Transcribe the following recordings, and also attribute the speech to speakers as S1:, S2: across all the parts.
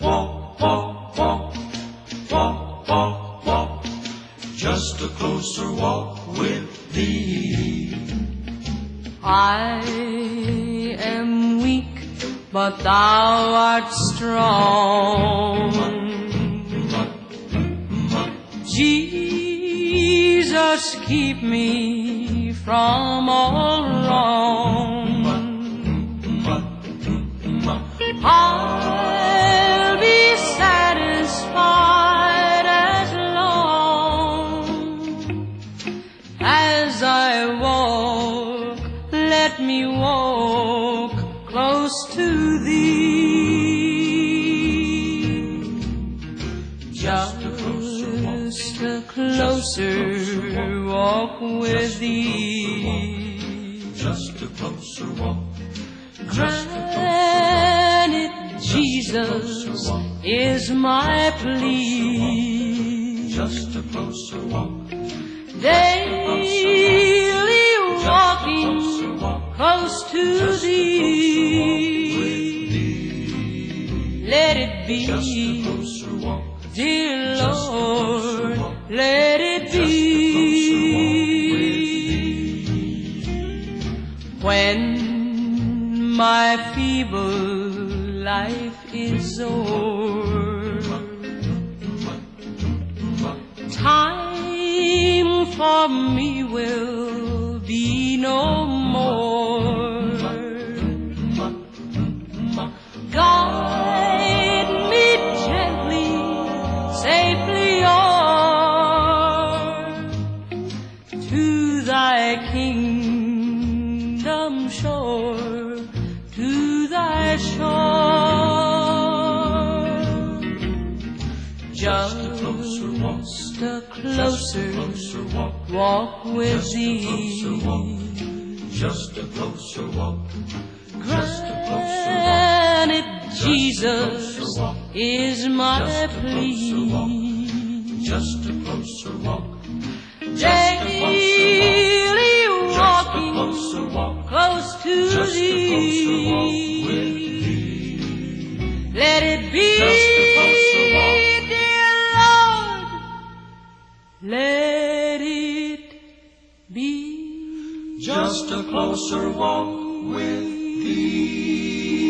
S1: Walk, walk, walk, walk, walk. Just a closer walk with thee.
S2: I am weak, but thou art strong. Jesus, keep me from all wrong. Walk close to thee. Just a closer walk with thee.
S1: Just a closer walk.
S2: Granted, Jesus is my plea.
S1: Just a closer walk.
S2: Daily walking
S1: Closer walk.
S2: Close to thee. Let it
S1: Just
S2: be, dear Lord, let it be. When my feeble life is o'er, time for me will be no more. Guide me gently, safely o'er to thy kingdom shore, to thy shore. Just a closer
S1: Closer walk.
S2: walk with
S1: Just a closer walk.
S2: thee.
S1: Just a closer walk. Just a closer walk.
S2: Granted, Jesus is my plea.
S1: Just a closer walk.
S2: Daily walking
S1: walk.
S2: close to
S1: a closer walk
S2: thee. Let it be,
S1: closer walk.
S2: dear Lord. Let it be.
S1: Just a closer walk with thee.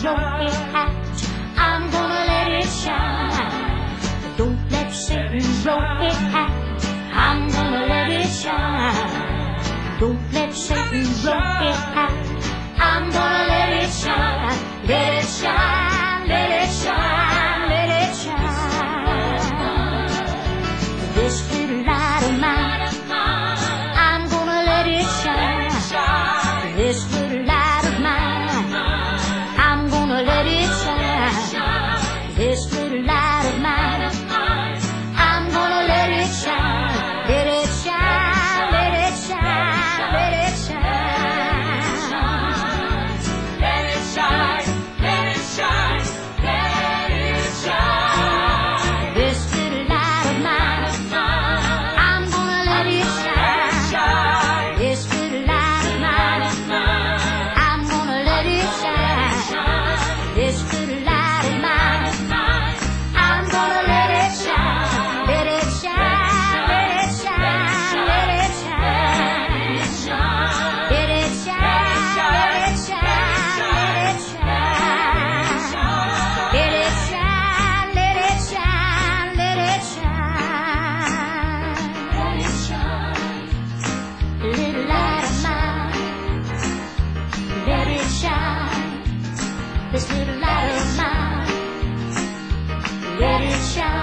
S3: Blow it. I'm gonna let it shine. Don't let Satan blow it out. I'm gonna let it shine. Don't let Satan blow it out. I'm gonna let it shine. Let it shine, let it shine, let it shine. This let it shine.